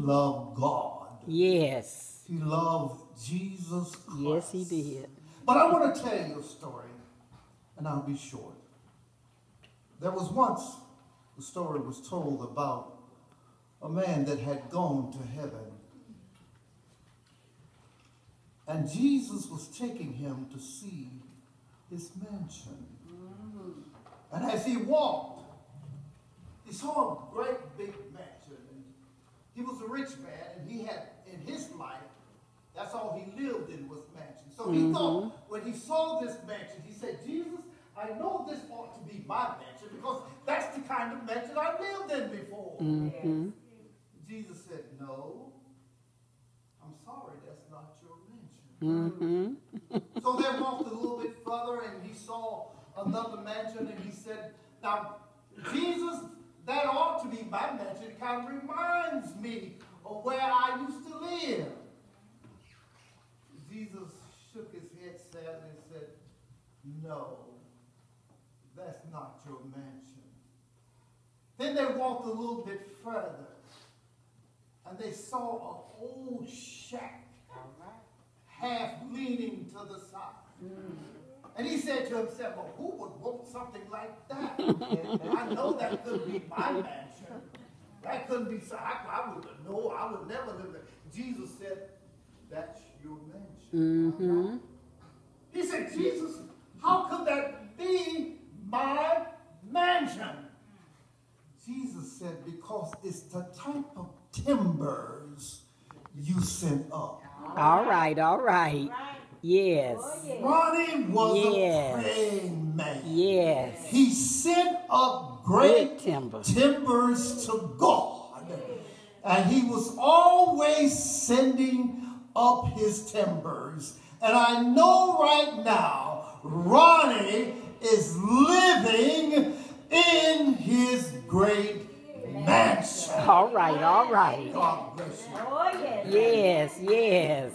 loved God. Yes. He loved Jesus Christ. Yes, he did. But I want to tell you a story, and I'll be short. There was once the story was told about a man that had gone to heaven. And Jesus was taking him to see his mansion. Mm. And as he walked, he saw a great big mansion. And he was a rich man, and he had in his life, that's all he lived in was mansion. So he thought when he saw this mansion, he said, Jesus, I know this ought to be my mansion because that's the kind of mansion I lived in before. Jesus said, No, I'm sorry, that's not your mansion. Mm-hmm. So they walked a little bit further and he saw another mansion and he said, Now, Jesus, that my mansion. Kind of reminds me of where I used to live. Jesus shook his head sadly and said, No, that's not your mansion. Then they walked a little bit further and they saw an old shack half leaning to the side. Mm. And he said to himself, well, who would want something like that? And I know that couldn't be my mansion. That couldn't be so. I, I would no, I would never live there. Jesus said, that's your mansion. Mm-hmm. He said, Jesus, how could that be my mansion? Jesus said, because it's the type of timbers you sent up. All right, all right. Yes. Ronnie was Yes. a praying man. Yes. He sent up great timber. timbers to God. And he was always sending up his timbers. And I know right now, Ronnie is living in his great mansion. All right, all right. God bless you. Oh, yes. Yes, yes.